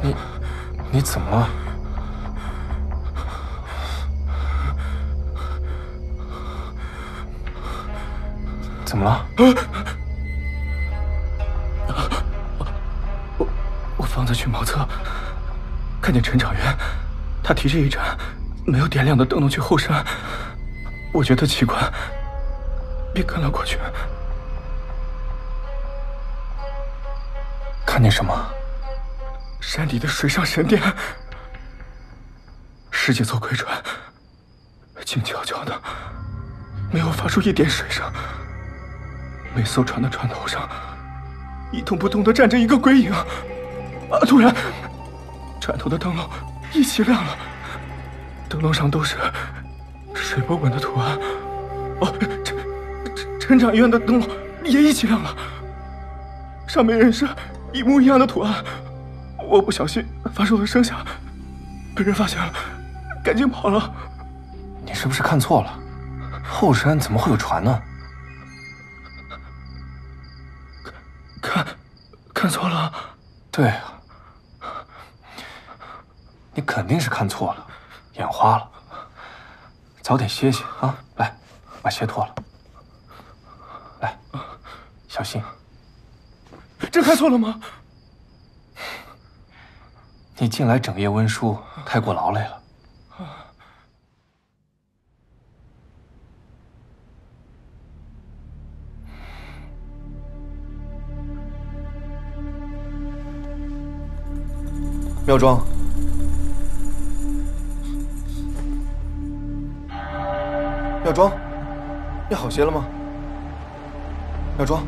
你，你怎么了？怎么了？我我方才去茅厕，看见陈长元，他提着一盏没有点亮的灯笼去后山，我觉得奇怪，便跟了过去。看见什么？山底的水上神殿，十几艘鬼船，静悄悄的，没有发出一点水声。每艘船的船头上，一动不动的站着一个鬼影。啊！突然，船头的灯笼一起亮了，灯笼上都是水波纹的图案。哦，陈陈陈长院的灯笼也一起亮了，上面也是一模一样的图案。我不小心发出了声响，被人发现了，赶紧跑了。你是不是看错了？后山怎么会有船呢？看，看错了。对啊，你肯定是看错了，眼花了。早点歇歇啊！来，把鞋脱了。来，小心。真看错了吗？你近来整夜温书，太过劳累了。妙庄，妙庄，你好些了吗？妙庄。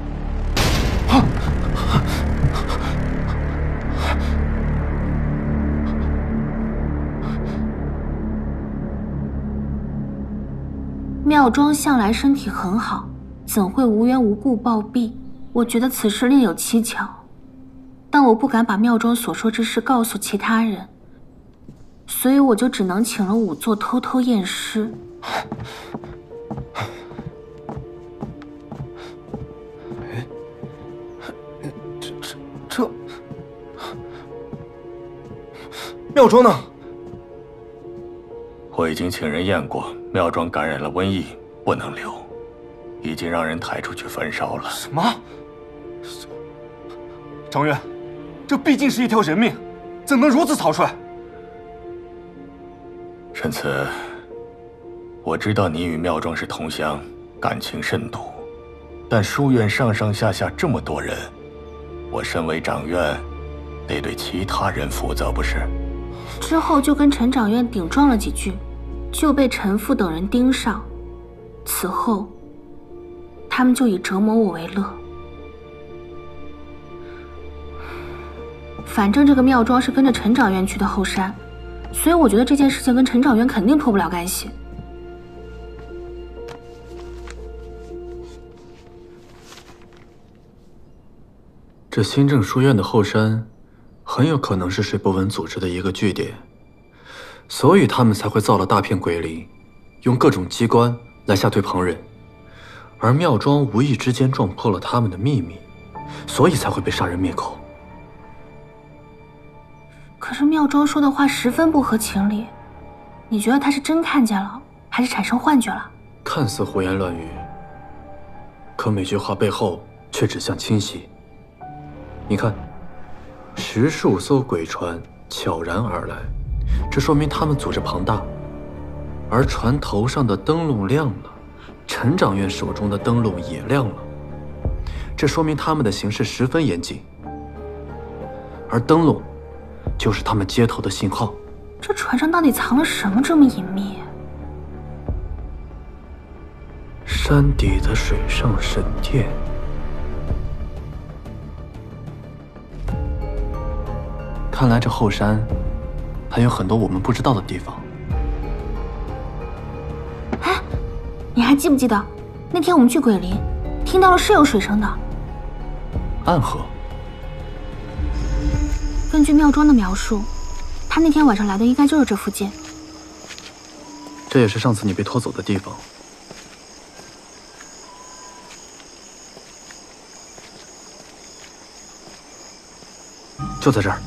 妙庄向来身体很好，怎会无缘无故暴毙？我觉得此事另有蹊跷，但我不敢把妙庄所说之事告诉其他人，所以我就只能请了仵作偷偷验尸。哎，这这这，妙庄呢？我已经请人验过。妙庄感染了瘟疫，不能留，已经让人抬出去焚烧了。什么？张渊，这毕竟是一条人命，怎能如此草率？沈慈，我知道你与妙庄是同乡，感情甚笃，但书院上上下下这么多人，我身为长院，得对其他人负责，不是？之后就跟陈长院顶撞了几句。就被陈父等人盯上，此后，他们就以折磨我为乐。反正这个妙庄是跟着陈长院去的后山，所以我觉得这件事情跟陈长院肯定脱不了干系。这新政书院的后山，很有可能是水波纹组织的一个据点。所以他们才会造了大片鬼林，用各种机关来吓退旁人，而妙庄无意之间撞破了他们的秘密，所以才会被杀人灭口。可是妙庄说的话十分不合情理，你觉得他是真看见了，还是产生幻觉了？看似胡言乱语，可每句话背后却指向清晰。你看，十数艘鬼船悄然而来，这说明他们组织庞大，而船头上的灯笼亮了，陈长院手中的灯笼也亮了，这说明他们的行事十分严谨，而灯笼。就是他们接头的信号。这船上到底藏了什么这么隐秘？山底的水上神殿，看来这后山还有很多我们不知道的地方。哎，你还记不记得那天我们去鬼林，听到了是有水声的？暗河。根据妙庄的描述，他那天晚上来的应该就是这附近。这也是上次你被拖走的地方，就在这儿。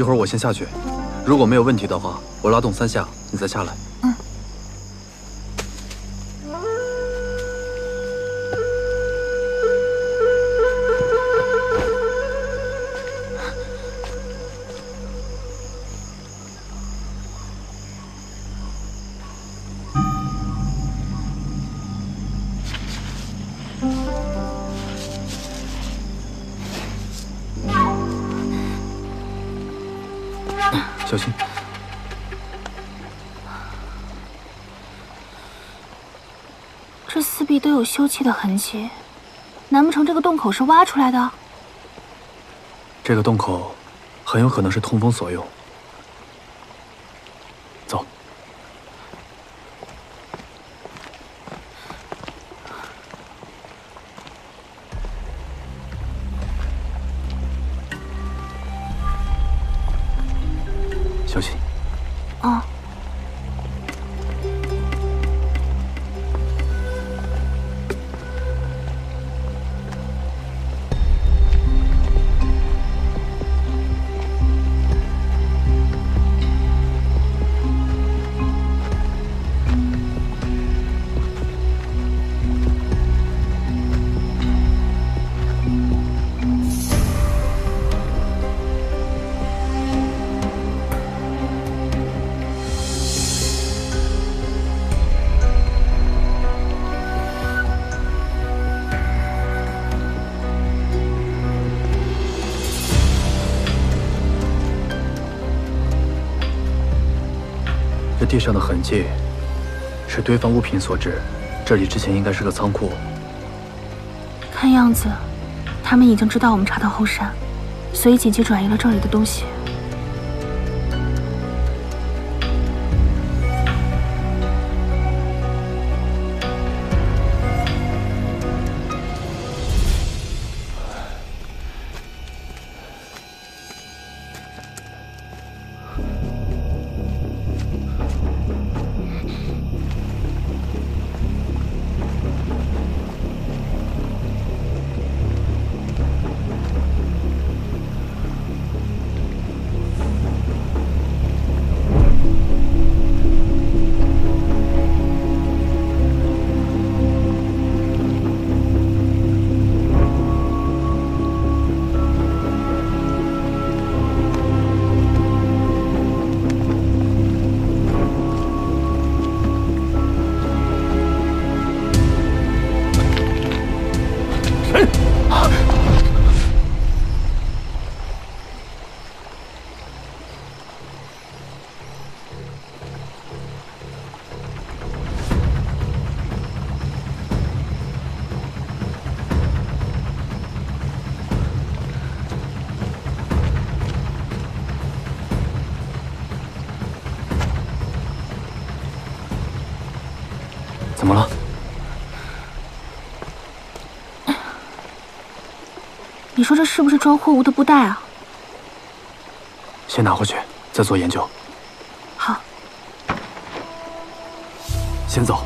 一会儿我先下去，如果没有问题的话，我拉动三下，你再下来。休憩的痕迹，难不成这个洞口是挖出来的？这个洞口很有可能是通风所用。走。小心！地上的痕迹是堆放物品所致，这里之前应该是个仓库。看样子，他们已经知道我们查到后山，所以紧急转移了这里的东西。你说这是不是装货物的布袋啊？先拿回去再做研究。好。先走。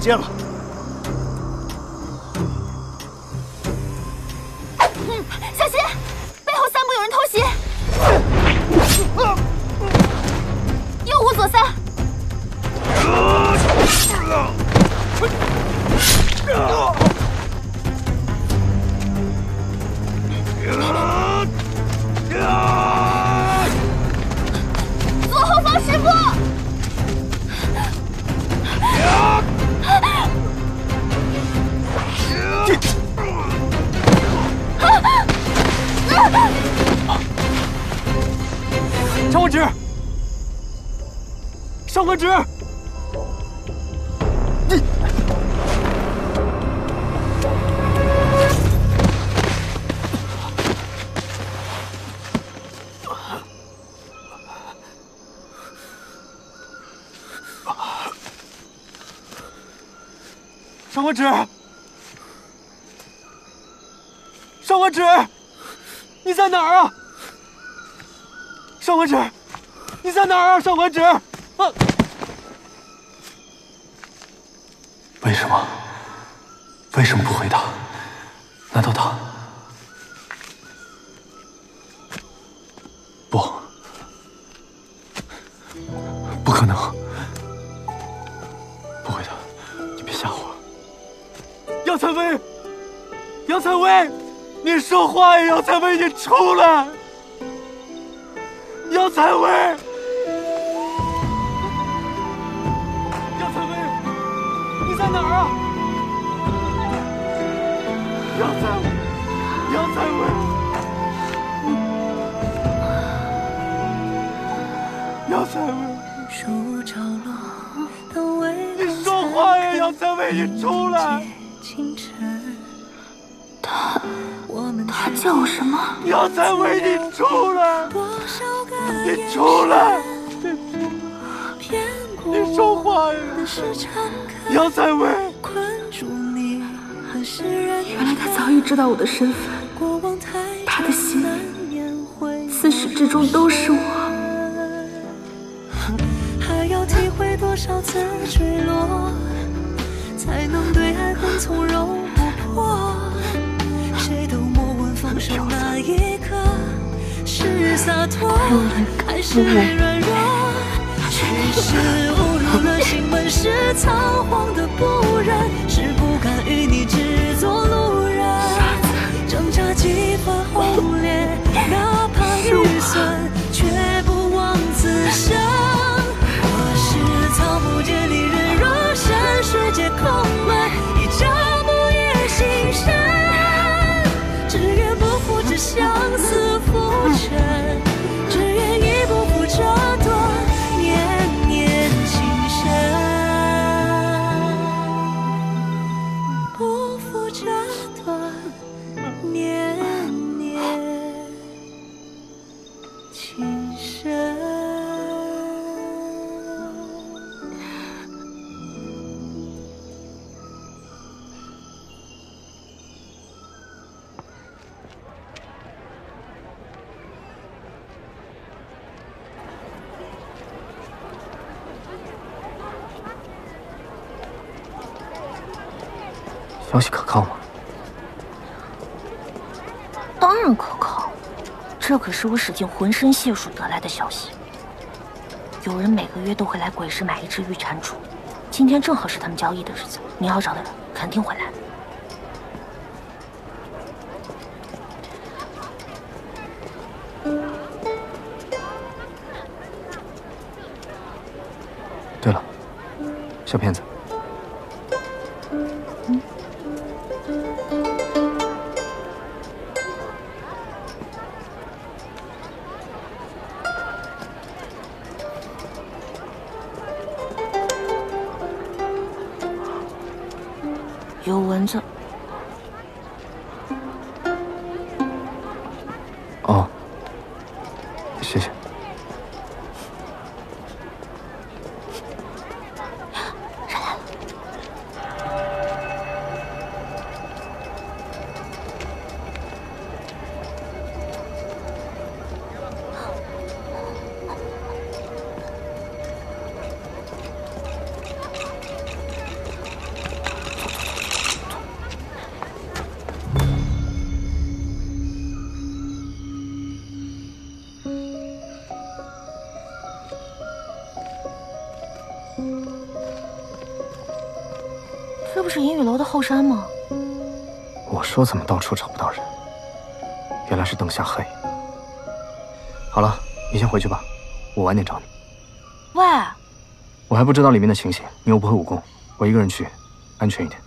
不见了。上官芷，上官芷，你在哪儿啊？上官芷，你在哪儿啊？上官芷，啊！为什么？为什么不回答？难道他……不，不可能！杨采薇，杨采薇，你说话呀！杨采薇，你出来！杨采薇，杨采薇，你在哪儿啊？杨采，杨采薇，杨采薇，你说话呀！杨采薇，你出来！他他叫我什么？杨采薇，你出来！你出来！你说话呀！杨采薇，原来他早已知道我的身份，他的心里自始至终都是我。还要体会多少次坠落，才能对爱恨从容不迫？谁都莫问放手那一刻是洒脱还是软弱。其实误入了心门是仓皇的不忍，是不敢与你只做路人。挣扎几番轰烈，哪怕玉损，却不枉此生。我是草木皆离人，若山水皆空是我使尽浑身解数得来的消息。有人每个月都会来鬼市买一只玉蟾蜍，今天正好是他们交易的日子，你要找的人肯定会来。是银雨楼的后山吗？我说怎么到处找不到人，原来是灯下黑。好了，你先回去吧，我晚点找你。喂，我还不知道里面的情形，你又不会武功，我一个人去，安全一点。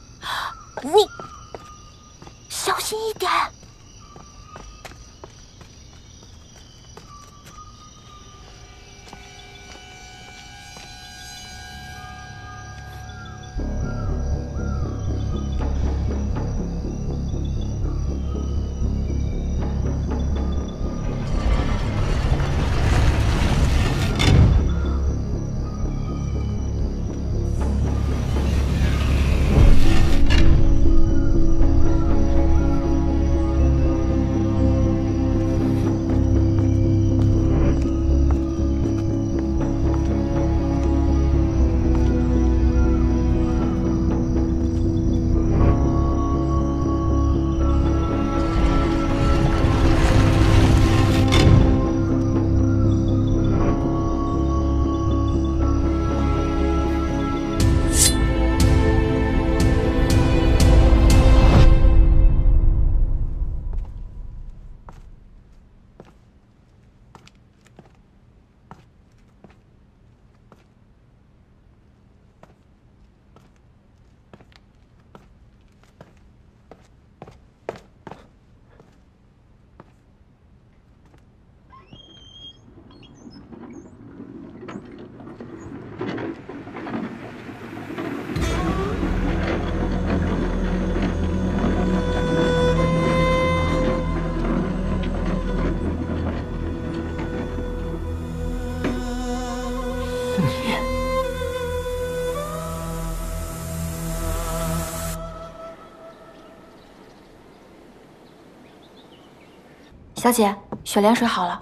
小姐，雪莲水好了。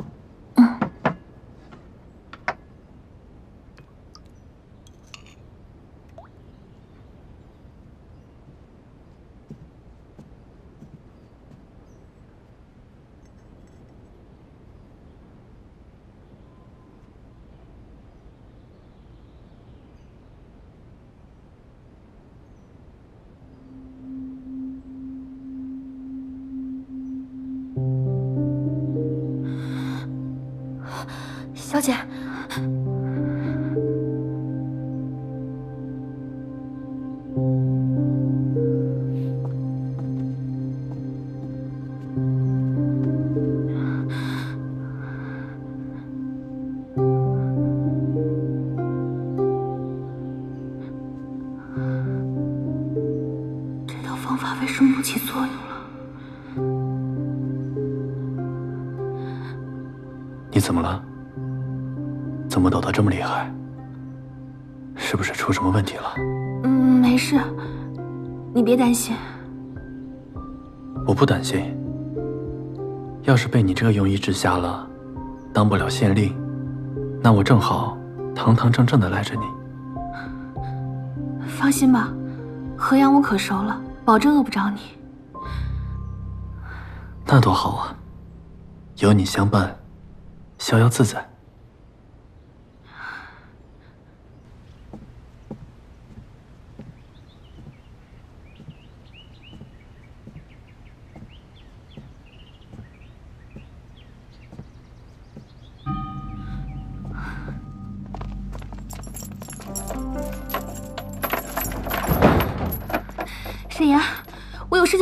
别担心。我不担心。要是被你这个庸医治瞎了，当不了县令，那我正好堂堂正正的赖着你。放心吧，河阳我可熟了，保证饿不着你。那多好啊！有你相伴，逍遥自在。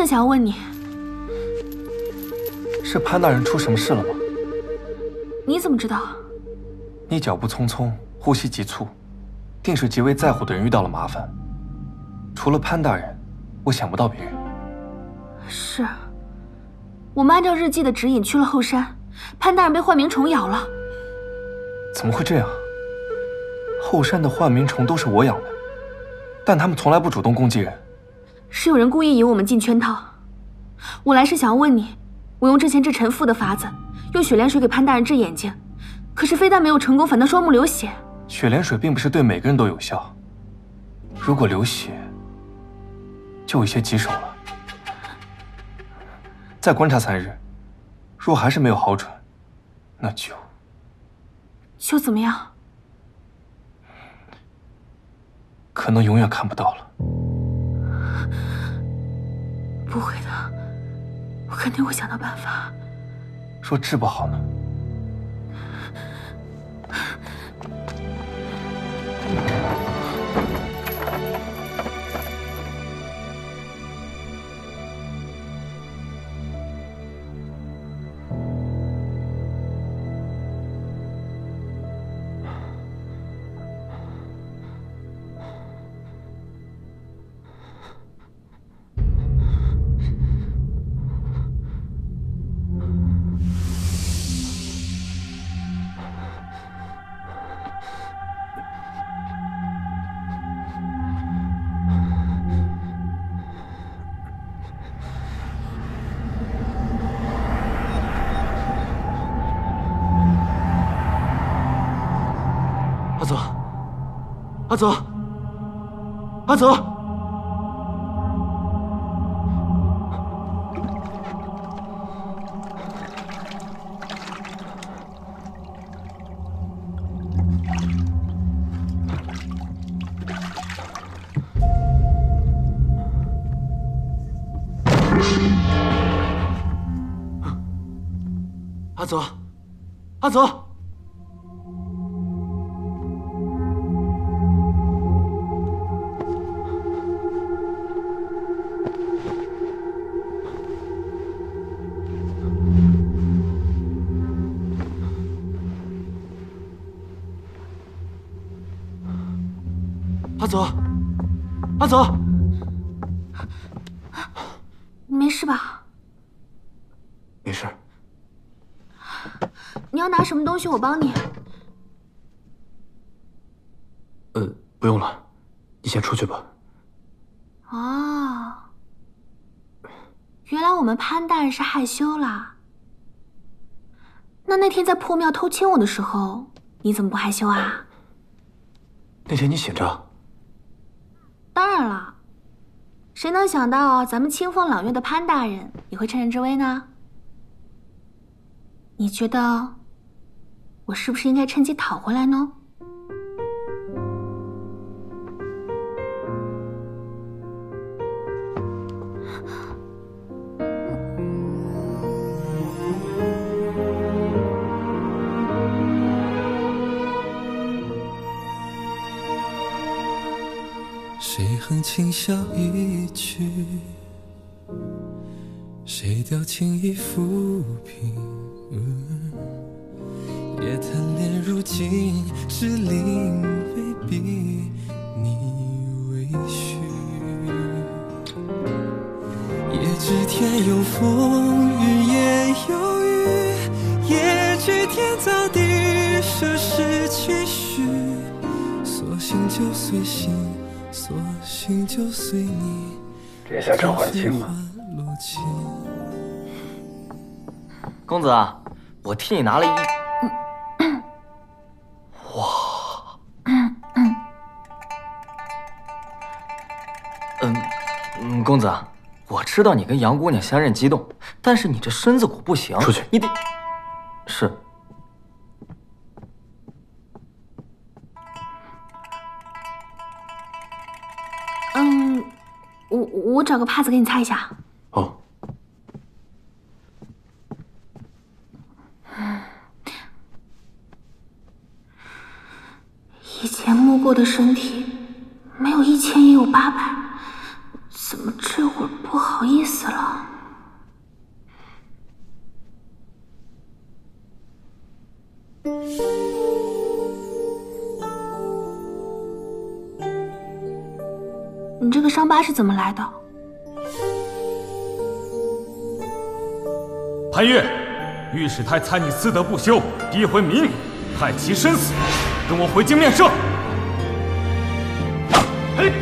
想要问你。是潘大人出什么事了吗？你怎么知道？你脚步匆匆，呼吸急促，定是极为在乎的人遇到了麻烦。除了潘大人，我想不到别人。是，我们按照日记的指引去了后山，潘大人被幻鸣虫咬了。怎么会这样？后山的幻鸣虫都是我养的，但他们从来不主动攻击人。是有人故意引我们进圈套。我来是想要问你，我用之前治陈父的法子，用雪莲水给潘大人治眼睛，可是非但没有成功，反倒双目流血。雪莲水并不是对每个人都有效，如果流血，就有些棘手了。再观察三日，若还是没有好转，那就就怎么样？可能永远看不到了。不会的，我肯定会想到办法。说治不好呢？阿泽，阿泽，阿泽，阿泽。阿泽，你没事吧？没事。你要拿什么东西，我帮你。呃，不用了，你先出去吧。哦，原来我们潘大人是害羞了。那那天在破庙偷亲我的时候，你怎么不害羞啊？那天你醒着。当然了，谁能想到咱们清风朗月的潘大人也会趁人之危呢？你觉得我是不是应该趁机讨回来呢？曾轻笑一曲？谁掉情意浮萍？夜贪恋如今，只领未必你为虚。也知天有风雨也有雨，也知天造地设是期许，索性就随心，性就随你。这下召唤清了。公子，我替你拿了一。哇，嗯嗯，公子，我知道你跟杨姑娘相认激动，但是你这身子骨不行，出去，你得是。我我找个帕子给你擦一下。哦。以前摸过的身体，没有一千也有八百，怎么这会儿不好意思了？你这个伤疤是怎么来的？潘越，御史台参你私德不修，诋毁民女，害其身死，跟我回京面圣。嘿，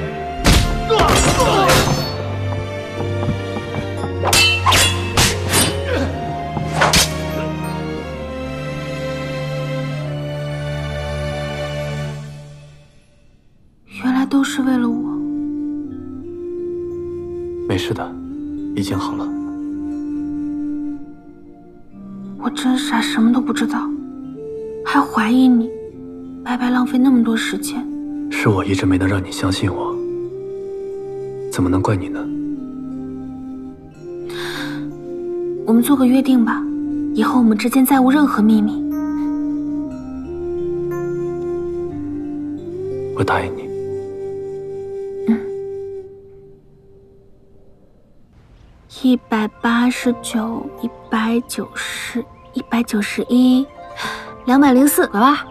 是我一直没能让你相信我，怎么能怪你呢？我们做个约定吧，以后我们之间再无任何秘密。我答应你。嗯。一百八十九，一百九十，一百九十一，两百零四，来吧。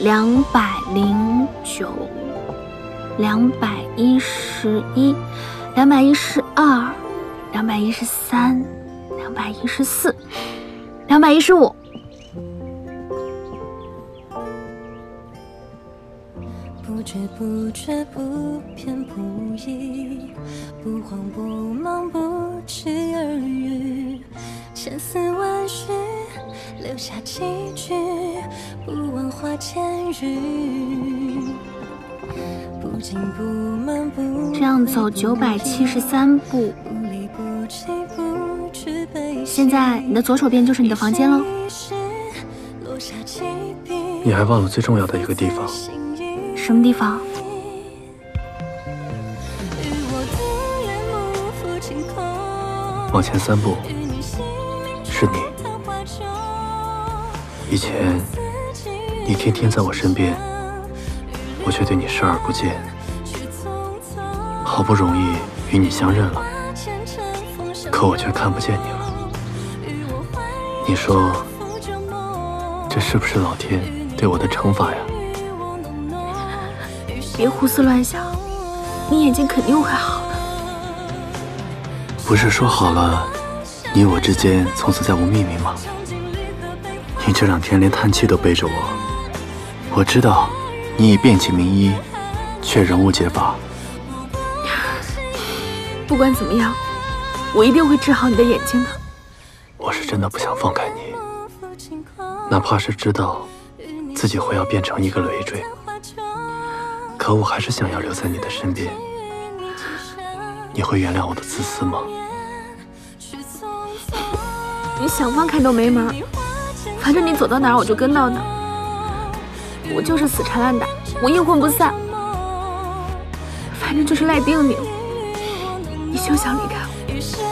两百零九，两百一十一，两百一十二，两百一十三，两百一十四，两百一十五。不知不觉，不偏不倚，不慌不忙，不期而遇，千丝万绪，留下几句，不花间语。不紧不慢，不这样走九百七十三步。现在你的左手边就是你的房间喽。你还忘了最重要的一个地方。什么地方？往前三步，是你。以前你天天在我身边，我却对你视而不见。好不容易与你相认了，可我却看不见你了。你说，这是不是老天对我的惩罚呀？别胡思乱想，你眼睛肯定会好的。不是说好了，你我之间从此再无秘密吗？你这两天连叹气都背着我，我知道你已遍体名医，却仍无解法。不管怎么样，我一定会治好你的眼睛的。我是真的不想放开你，哪怕是知道自己会要变成一个累赘，可我还是想要留在你的身边。你会原谅我的自私吗？你想放开都没门，反正你走到哪儿我就跟到哪儿。我就是死缠烂打，我阴魂不散，反正就是赖定你了。你休想离开我。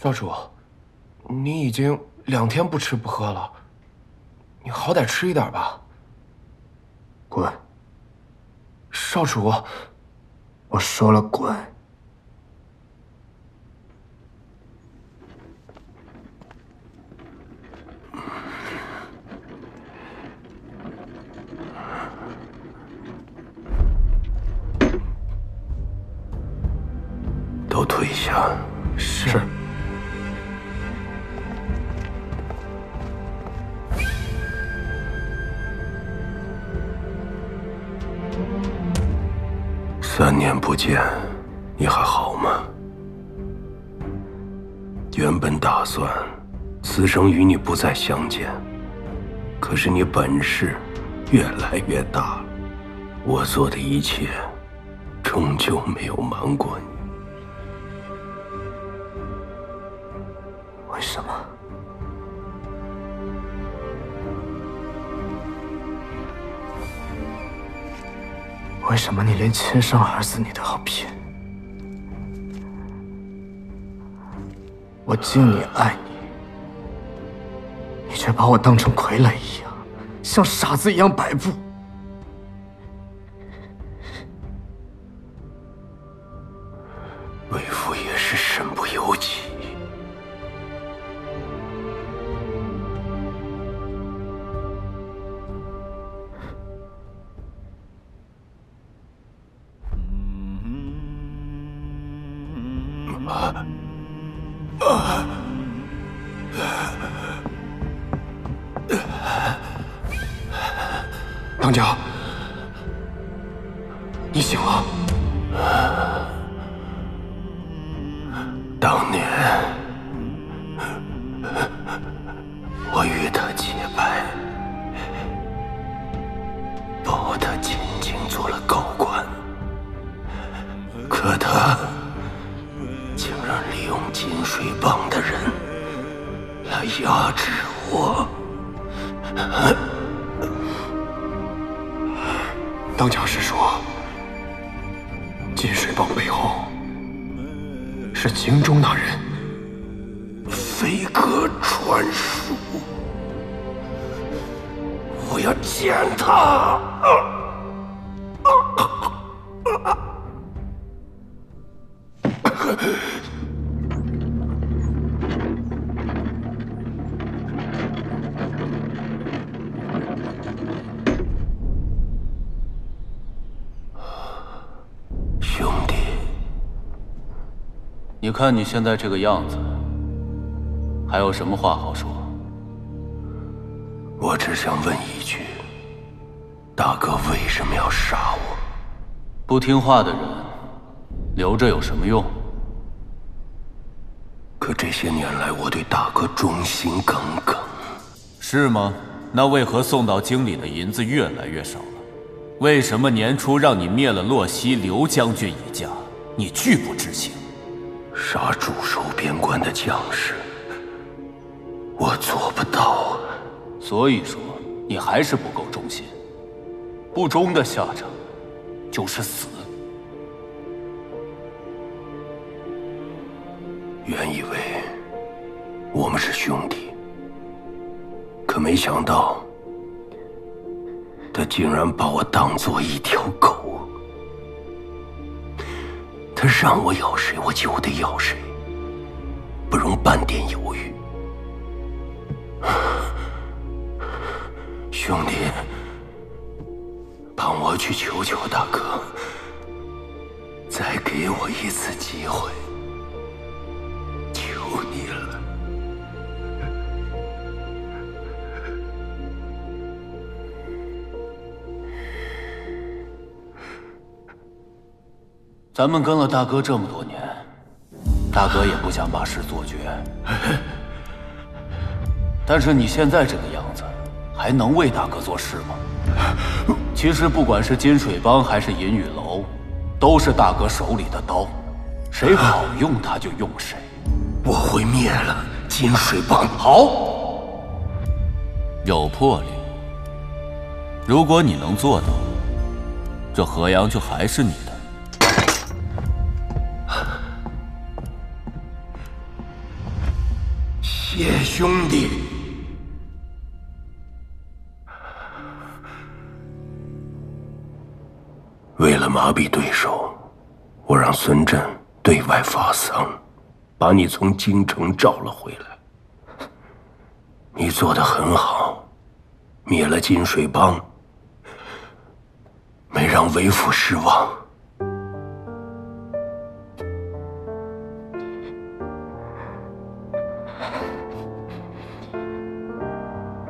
少主，你已经两天不吃不喝了，你好歹吃一点吧。滚！少主，我说了滚。与你不再相见，可是你本事越来越大，我做的一切终究没有瞒过你。为什么？为什么你连亲生儿子你都要骗？我敬你爱，你却把我当成傀儡一样，像傻子一样摆布。飞鸽传书，我要见他。兄弟，你看你现在这个样子，还有什么话好说？我只想问一句：大哥为什么要杀我？不听话的人留着有什么用？可这些年来，我对大哥忠心耿耿。是吗？那为何送到京里的银子越来越少了？为什么年初让你灭了洛西刘将军一家，你拒不执行？杀驻守边关的将士，我做不到。啊所以说你还是不够忠心。不忠的下场就是死。原以为我们是兄弟。可没想到他竟然把我当做一条狗。他让我咬谁我就得咬谁。不容半点犹豫。兄弟，帮我去求求大哥，再给我一次机会，求你了。咱们跟了大哥这么多年，大哥也不想把事做绝。但是你现在这个样子，还能为大哥做事吗？其实不管是金水帮还是银雨楼，都是大哥手里的刀，谁好用他就用谁。我会灭了金水帮。好，有魄力。如果你能做到，这河阳就还是你的。谢兄弟。麻痹对手，我让孙振对外发丧，把你从京城召了回来。你做的很好，灭了金水帮，没让为父失望。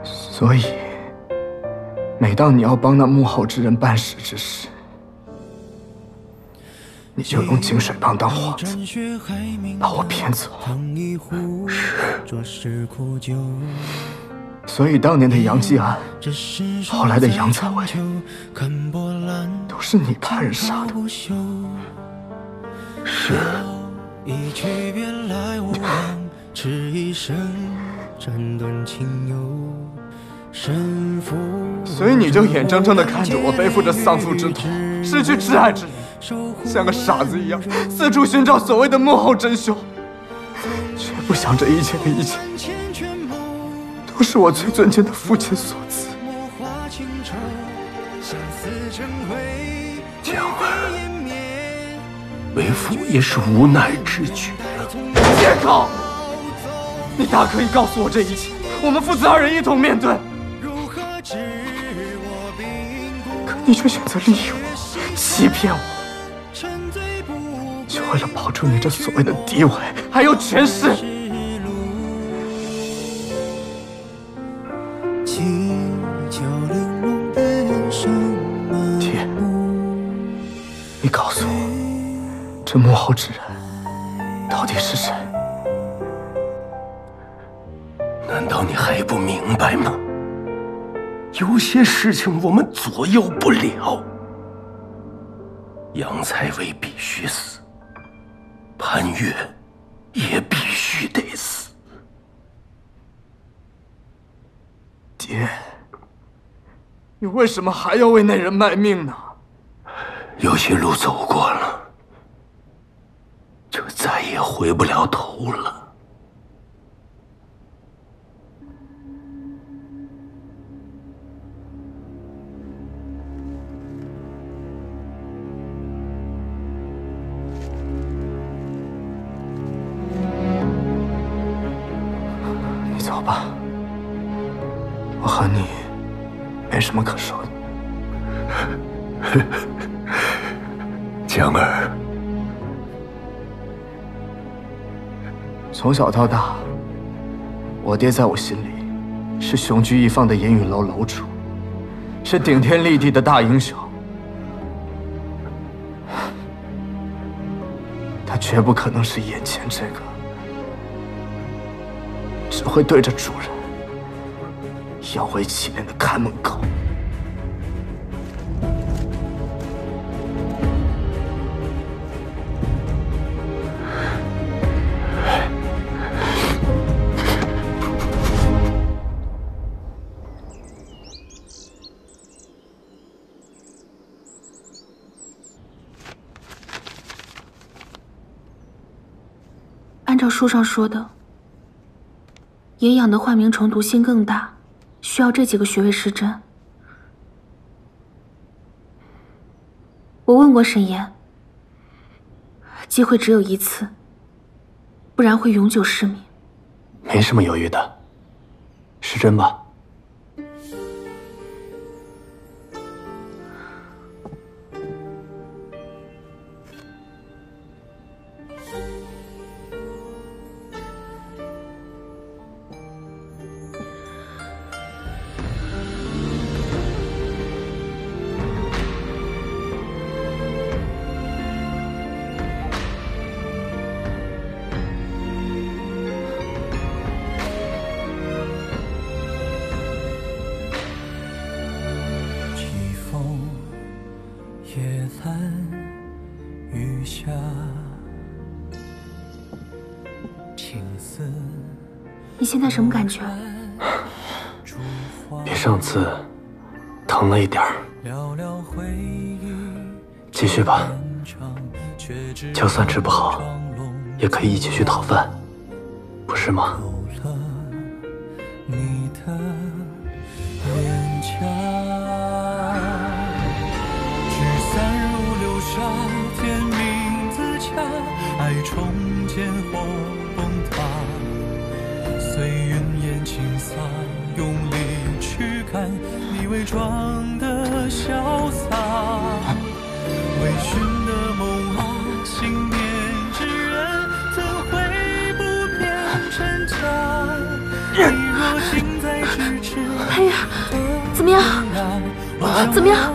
所以，每当你要帮那幕后之人办事之时，你就用井水帮当幌子，把我骗走。是所以当年的杨继安，后来的杨采薇，都是你派人杀的。是。所以你就眼睁睁地看着我背负着丧父之痛，失去挚爱之人，像个傻子一样四处寻找所谓的幕后真凶，却不想这一切的一切，都是我最尊敬的父亲所赐。江儿，为父也是无奈之举啊！借口！你大可以告诉我这一切，我们父子二人一同面对。可你却选择利用我，欺骗我，就为了保住你这所谓的地位，还有权势。爹，你告诉我，这幕后之人到底是谁？难道你还不明白吗？有些事情我们左右不了。杨采薇必须死，潘越也必须得死。爹，你为什么还要为那人卖命呢？有些路走过了，就再也回不了头了。没什么可说的。江儿，从小到大，我爹在我心里是雄居一方的烟雨楼楼主，是顶天立地的大英雄。他绝不可能是眼前这个只会对着主人摇尾乞怜的看门狗。按照书上说的，野养的幻冥虫毒性更大，需要这几个穴位施针。我问过沈岩，机会只有一次，不然会永久失明。没什么犹豫的，施针吧。现在什么感觉？比上次疼了一点儿，继续吧。就算治不好，也可以一起去讨饭，不是吗？装的潇洒，微醺的梦啊，信念之人怎会不变真假？你若近在咫尺，哎呀，怎么样？怎么样？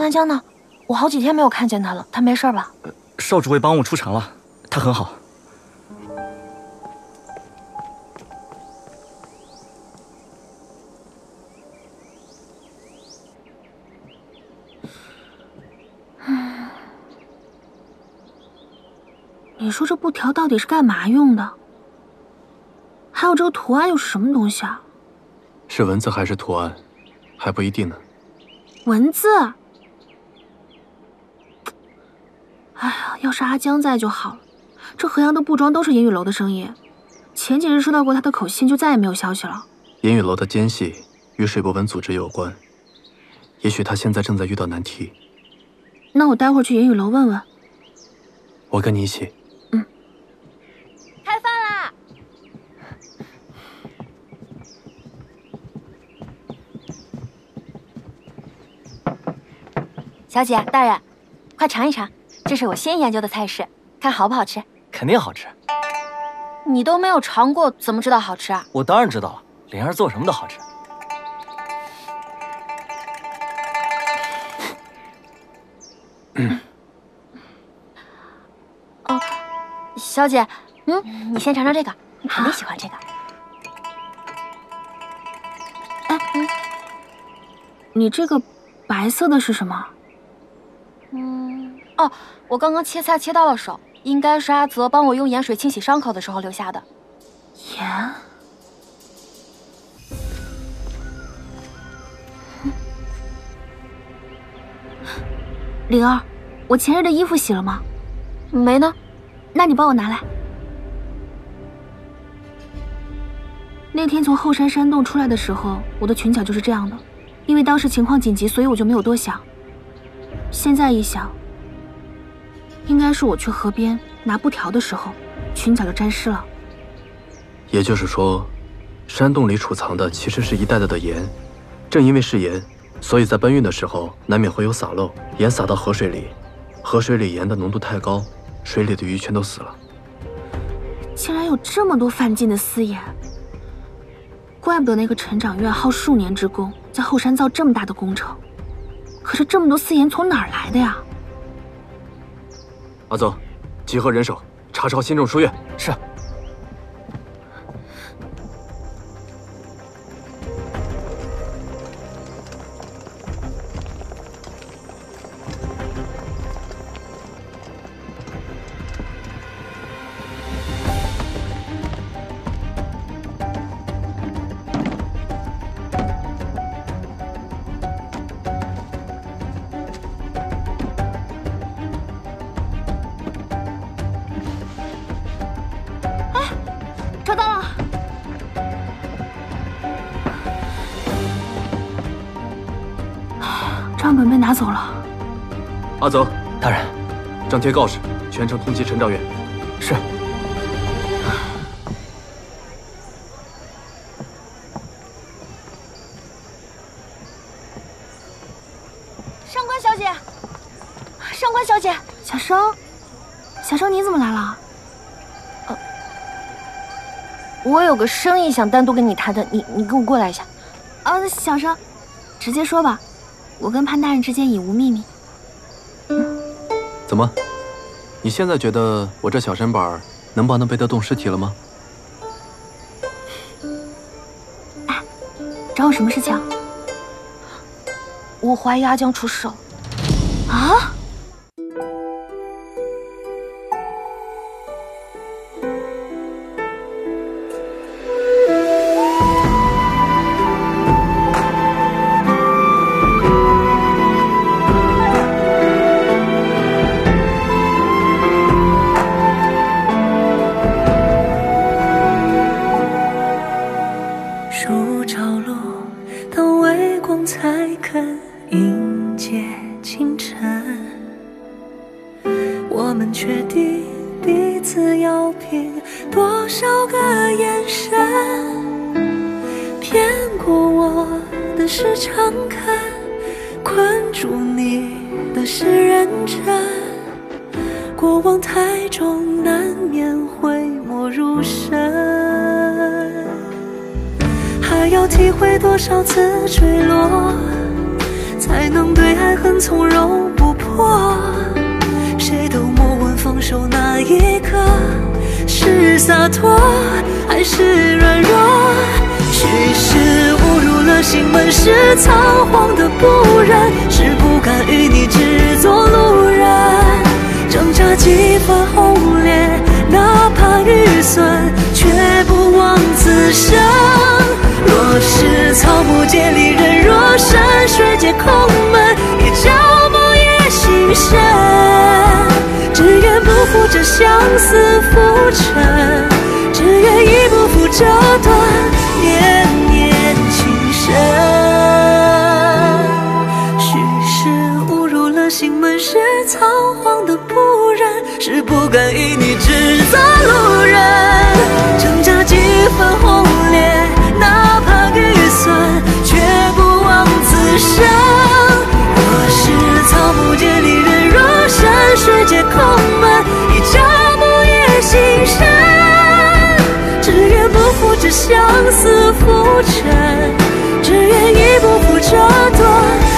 卓兰江呢？我好几天没有看见他了，他没事吧？少主为帮我出城了，他很好。你说这布条到底是干嘛用的？还有这个图案又是什么东西啊？是文字还是图案，还不一定呢。文字。哎呀，要是阿江在就好了。这河阳的布庄都是烟雨楼的生意，前几日收到过他的口信，就再也没有消息了。烟雨楼的奸细与水波纹组织有关，也许他现在正在遇到难题。那我待会儿去烟雨楼问问。我跟你一起。嗯开饭啦！小姐、大人，快尝一尝，这是我新研究的菜式，看好不好吃？肯定好吃。你都没有尝过，怎么知道好吃啊？我当然知道了，灵儿做什么都好吃。哦，小姐，嗯，你先尝尝这个，你肯定喜欢这个。哎，嗯你这个白色的是什么？嗯，哦，我刚刚切菜切到了手，应该是阿泽帮我用盐水清洗伤口的时候留下的。盐。灵儿，我前日的衣服洗了吗？没呢。那你帮我拿来。那天从后山山洞出来的时候，我的裙角就是这样的。因为当时情况紧急，所以我就没有多想。现在一想，应该是我去河边拿布条的时候，裙角就沾湿了。也就是说，山洞里储藏的其实是一袋袋的盐，正因为是盐，所以在搬运的时候难免会有洒漏。盐洒到河水里，河水里盐的浓度太高，水里的鱼全都死了。竟然有这么多犯禁的私盐，怪不得那个陈掌院耗数年之功。在后山造这么大的工程，可是这么多私盐从哪儿来的呀？阿泽，集合人手查抄新政书院。是。张贴告示，全城通缉陈兆元。是。上官小姐，上官小姐，小生，小生你怎么来了？呃，我有个生意想单独跟你谈谈，你你跟我过来一下。啊，小生，直接说吧。我跟潘大人之间已无秘密。怎么？你现在觉得我这小身板能帮他背得动尸体了吗？哎，找我什么事情？我怀疑阿江出事了。啊？还要体会多少次坠落，才能对爱恨从容不迫？谁都莫问放手那一刻是洒脱还是软弱。许是误入了心门，是仓皇的不忍，是不甘与你只做路人，挣扎几番轰烈，哪怕玉损，却不枉此生。若是草木皆利刃，若山水皆空门，也脚步也心深，只愿不负这相思浮沉，只愿亦不负这段念念情深，许是误入了心门，是仓皇的不忍，是不甘与你。生若是草木皆离人，若山水皆空门，一朝暮也心伤。只愿不负这相思浮沉，只愿亦不负这段。